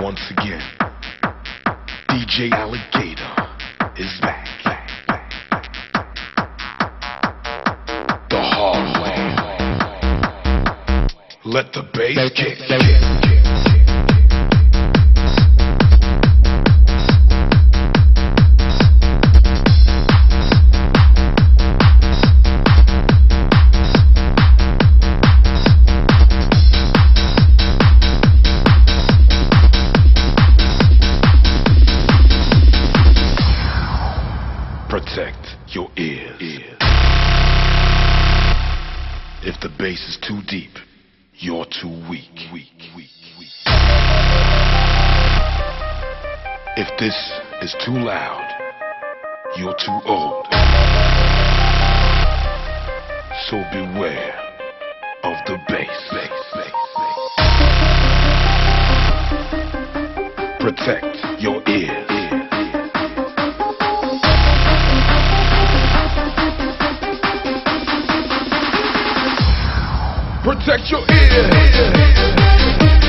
once again. DJ Aligator is back. The hard way. Let the bass kick. Protect If the bass is too deep, you're too weak. If this is too loud, you're too old. So beware of the bass. Protect your ears. Protect your. Protect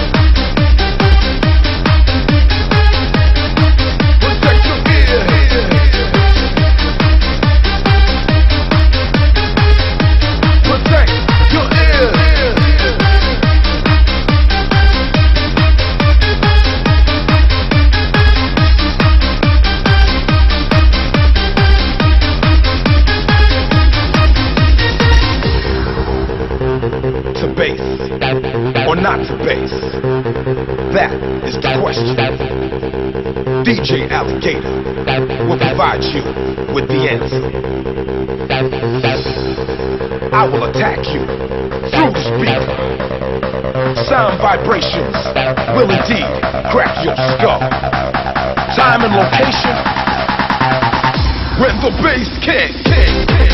bass? That is the question. DJ Aligator will provide you with the answer. I will attack you through speaker. Sound vibrations will indeed crack your skull. Time and location when the bass kick. Do you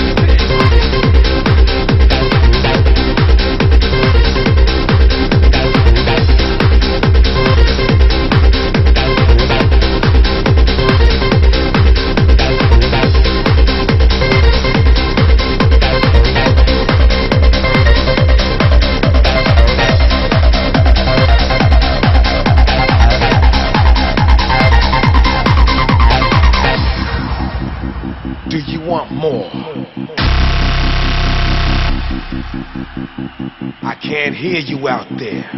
want more? I can't hear you out there.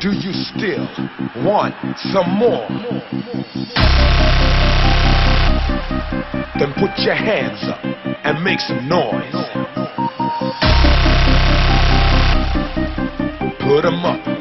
Do you still want some more? Then put your hands up and make some noise. Put 'em up.